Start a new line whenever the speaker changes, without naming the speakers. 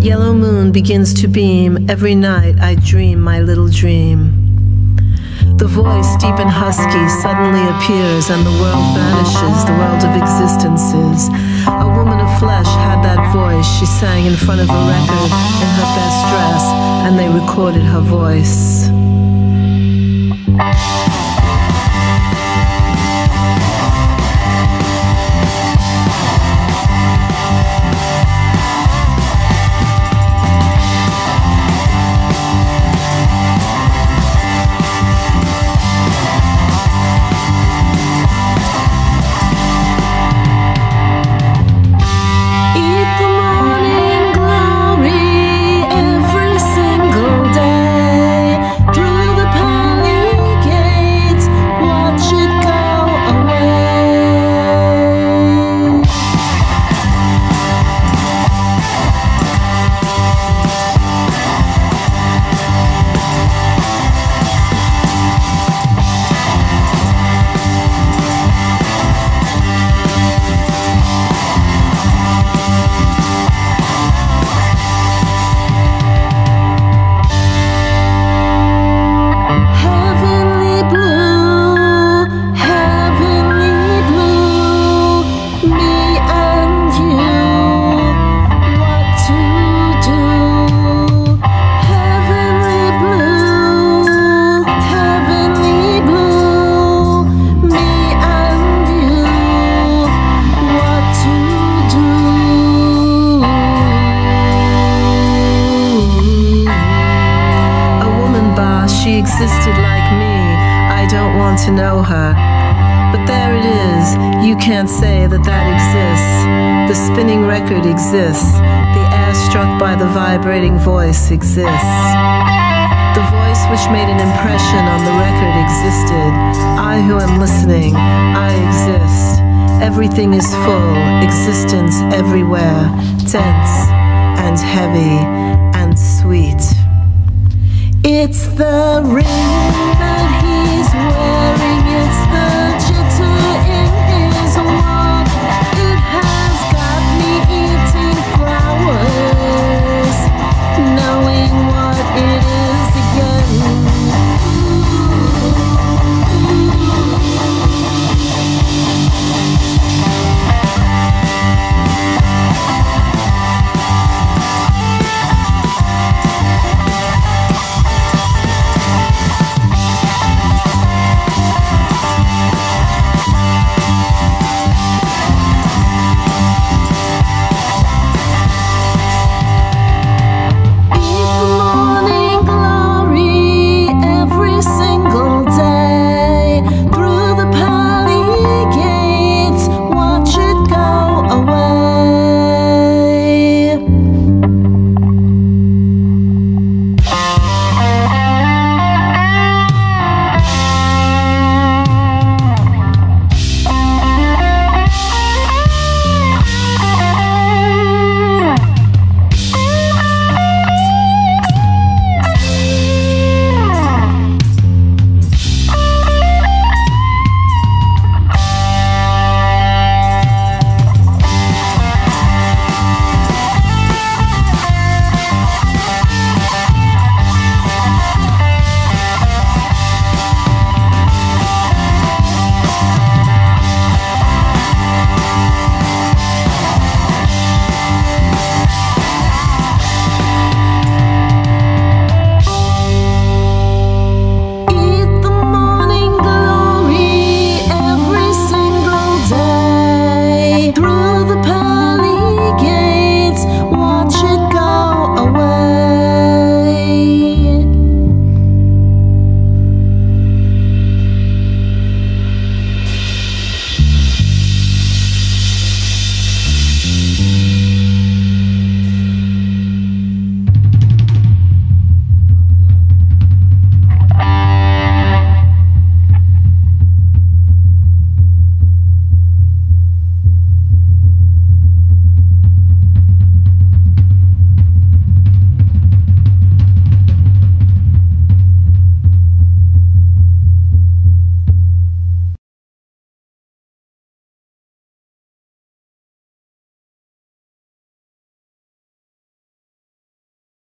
moon begins to beam, every night I dream my little dream. The voice, deep and husky, suddenly appears, and the world vanishes, the world of existences. A woman of flesh had that voice. She sang in front of a record in her best dress, and they recorded her voice. Existed like me, I don't want to know her. But there it is, you can't say that that exists. The spinning record exists, the air struck by the vibrating voice exists. The voice which made an impression on the record existed. I who am listening, I exist. Everything is full, existence everywhere, dense and heavy the ring.